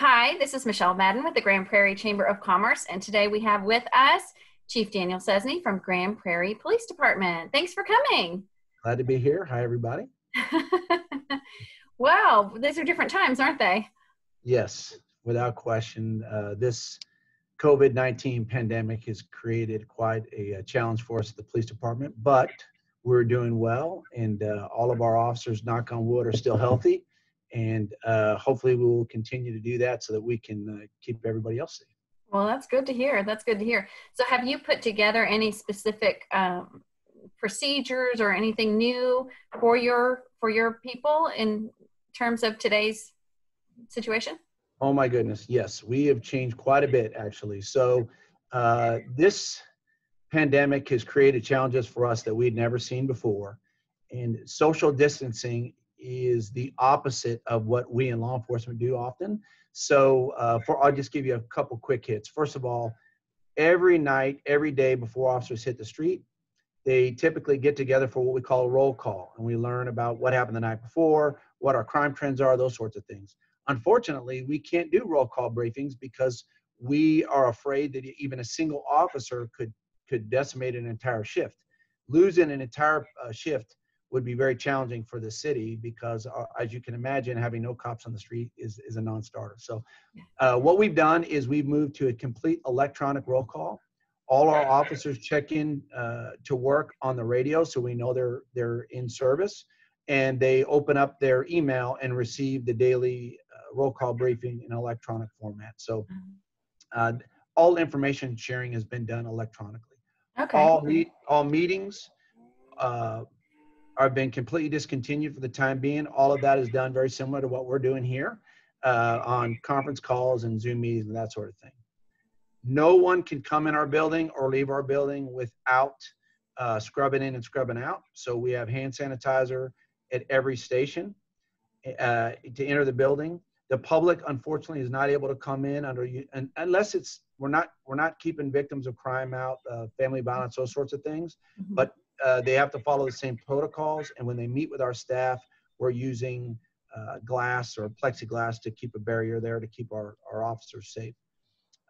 Hi, this is Michelle Madden with the Grand Prairie Chamber of Commerce, and today we have with us Chief Daniel Scesney from Grand Prairie Police Department. Thanks for coming. Glad to be here. Hi, everybody. wow, these are different times, aren't they? Yes, without question. Uh, this COVID 19 pandemic has created quite a, a, challenge for us at the police department, but we're doing well, and uh, all of our officers, knock on wood, are still healthy and uh, hopefully we will continue to do that so that we can uh, keep everybody else safe. Well, that's good to hear. That's good to hear. So, have you put together any specific um, procedures or anything new for your for your people in terms of today's situation? Oh my goodness, yes, we have changed quite a bit actually. So, uh, this pandemic has created challenges for us that we'd never seen before, and social distancing is the opposite of what we in law enforcement do often. So, uh, for I'll just give you a couple quick hits. First of all, every night, every day before officers hit the street, they typically get together for what we call a roll call, and we learn about what happened the night before, what our crime trends are, those sorts of things. Unfortunately, we can't do roll call briefings because we are afraid that even a single officer could could decimate an entire shift. Losing an entire uh, shift would be very challenging for the city because, uh, as you can imagine, having no cops on the street is, is a non-starter. So, uh, what we've done is we've moved to a complete electronic roll call. All our officers check in uh, to work on the radio, so we know they're they're in service, and they open up their email and receive the daily uh, roll call briefing in electronic format. So, mm-hmm. uh, all information sharing has been done electronically. Okay. All meet all meetings uh, are been completely discontinued for the time being. All of that is done very similar to what we're doing here uh, on conference calls and Zoom meetings and that sort of thing. No one can come in our building or leave our building without uh, scrubbing in and scrubbing out. So we have hand sanitizer at every station uh, to enter the building. The public, unfortunately, is not able to come in under you unless it's we're not we're not keeping victims of crime out, uh, family violence, those sorts of things. Mm-hmm. But uh, they have to follow the same protocols. And when they meet with our staff, we're using uh, glass or plexiglass to keep a barrier there to keep our, our officers safe.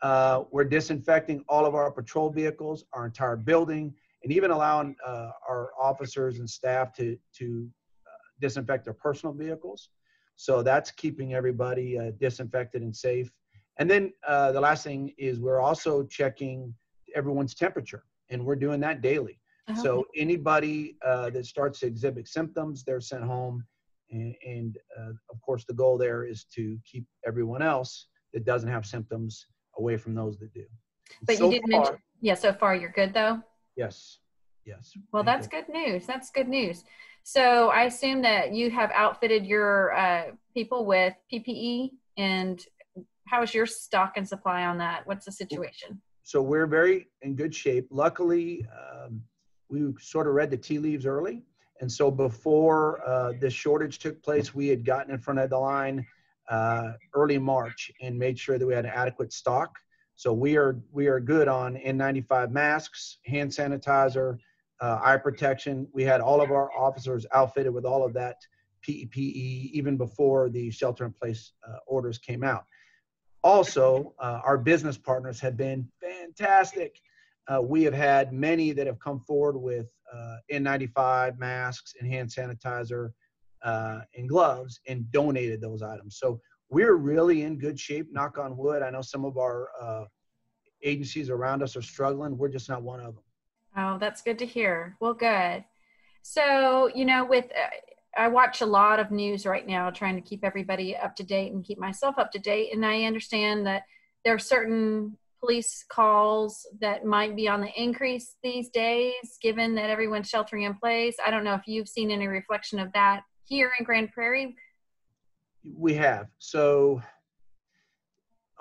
Uh, we're disinfecting all of our patrol vehicles, our entire building, and even allowing uh, our officers and staff to, to uh, disinfect their personal vehicles. So that's keeping everybody uh, disinfected and safe. And then the last thing is we're also checking everyone's temperature, and we're doing that daily. Uh-huh. So anybody uh, that starts to exhibit symptoms, they're sent home. And, and uh, of course, the goal there is to keep everyone else that doesn't have symptoms away from those that do. But so you did far, mention, yeah, so far you're good though? Yes, yes. Well, that's good news. That's good news. So I assume that you have outfitted your uh, people with PPE and how is your stock and supply on that? What's the situation? So we're very in good shape. Luckily, um, we sort of read the tea leaves early. And so before uh, this shortage took place, we had gotten in front of the line uh, early March and made sure that we had an adequate stock. So we are we are good on N95 masks, hand sanitizer, uh, eye protection. We had all of our officers outfitted with all of that PPE even before the shelter-in-place uh, orders came out. Also, uh, our business partners have been fantastic uh, we have had many that have come forward with uh, N95 masks and hand sanitizer uh, and gloves and donated those items. So we're really in good shape, knock on wood. I know some of our uh, agencies around us are struggling. We're just not one of them. Oh, that's good to hear. Well, good. So, you know, with uh, I watch a lot of news right now trying to keep everybody up to date and keep myself up to date. And I understand that there are certain police calls that might be on the increase these days, given that everyone's sheltering in place. I don't know if you've seen any reflection of that here in Grand Prairie. We have. So,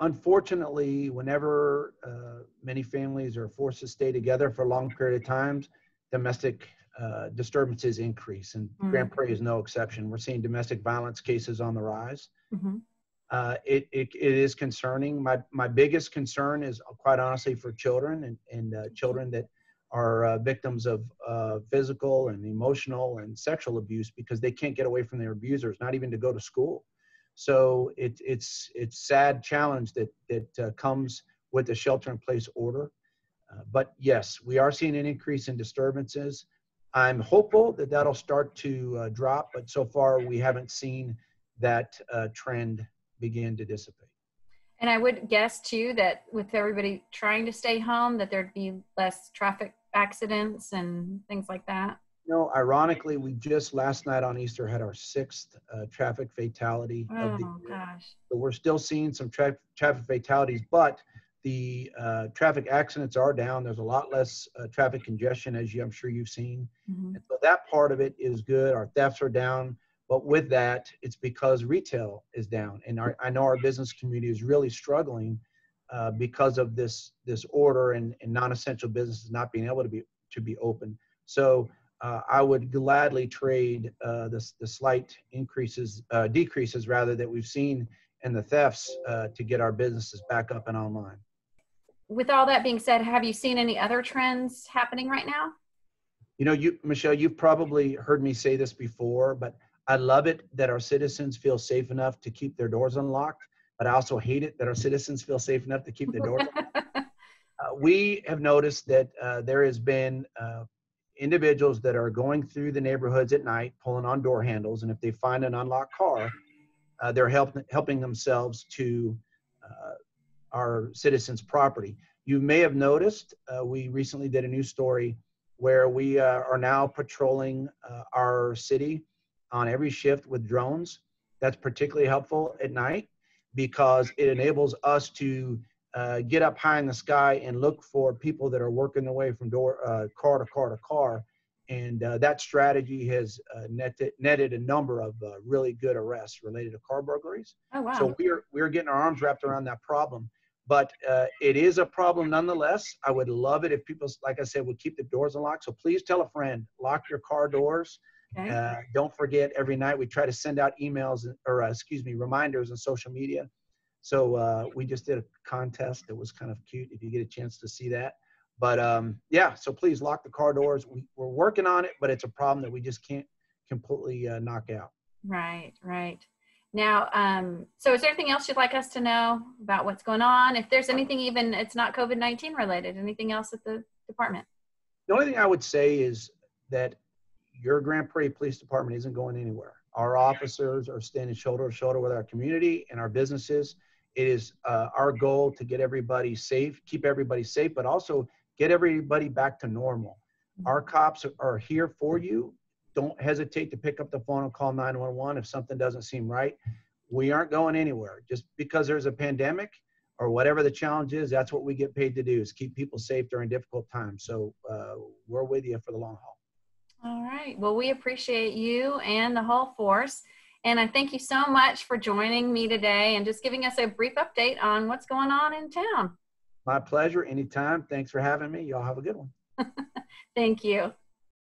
unfortunately, whenever uh, many families are forced to stay together for a long period of times, domestic uh, disturbances increase, and mm-hmm. Grand Prairie is no exception. We're seeing domestic violence cases on the rise. Mm-hmm uh, it, it, it is concerning. My, my biggest concern is quite honestly for children and, and uh, children that are uh, victims of uh, physical and emotional and sexual abuse because they can't get away from their abusers, not even to go to school. So it, it's it's sad challenge that that uh, comes with the shelter in place order. Uh, but yes, we are seeing an increase in disturbances. I'm hopeful that that'll start to uh, drop, but so far we haven't seen that uh, trend begin to dissipate. And I would guess too that with everybody trying to stay home, that there'd be less traffic accidents and things like that. You know, ironically, we just last night on Easter had our sixth uh, traffic fatality. Oh of the year. gosh! So we're still seeing some tra- traffic fatalities, but the uh, traffic accidents are down. There's a lot less uh, traffic congestion, as you, I'm sure you've seen. Mm-hmm. so that part of it is good. Our thefts are down. But with that, it's because retail is down, and our, I know our business community is really struggling uh, because of this this order and, and non-essential businesses not being able to be to be open. So uh, I would gladly trade uh, the the slight increases uh, decreases rather that we've seen in the thefts uh, to get our businesses back up and online. With all that being said, have you seen any other trends happening right now? You know, you Michelle, you've probably heard me say this before, but I love it that our citizens feel safe enough to keep their doors unlocked, but I also hate it that our citizens feel safe enough to keep their doors uh, we have noticed that uh, there has been uh, individuals that are going through the neighborhoods at night, pulling on door handles, and if they find an unlocked car, uh, they're help, helping themselves to uh, our citizens' property. You may have noticed uh, we recently did a news story where we are now patrolling our city on every shift with drones. That's particularly helpful at night because it enables us to uh, get up high in the sky and look for people that are working their way from door uh, car to car to car. And uh, that strategy has uh, netted, netted a number of uh, really good arrests related to car burglaries. Oh, wow. So we're, we're getting our arms wrapped around that problem. But uh, it is a problem nonetheless. I would love it if people, like I said, would keep the doors unlocked. So please tell a friend, lock your car doors. Okay. Uh, don't forget, every night we try to send out emails or, uh, excuse me, reminders on social media. So uh, we just did a contest that was kind of cute if you get a chance to see that. But um, yeah, so please lock the car doors. We, are working on it, but it's a problem that we just can't completely uh, knock out. Right, right. Now, um, so is there anything else you'd like us to know about what's going on? If there's anything even, it's not COVID 19 related, anything else at the department? The only thing I would say is that your Grand Prairie Police Department isn't going anywhere. Our officers are standing shoulder to shoulder with our community and our businesses. It is uh, our goal to get everybody safe, keep everybody safe, but also get everybody back to normal. Our cops are here for you. Don't hesitate to pick up the phone and call 911 if something doesn't seem right. We aren't going anywhere. Just because there's a pandemic or whatever the challenge is, that's what we get paid to do is keep people safe during difficult times. So uh, we're with you for the long haul. All right. Well, we appreciate you and the whole force. And I thank you so much for joining me today and just giving us a brief update on what's going on in town. My pleasure. Anytime. Thanks for having me. Y'all have a good one. thank you.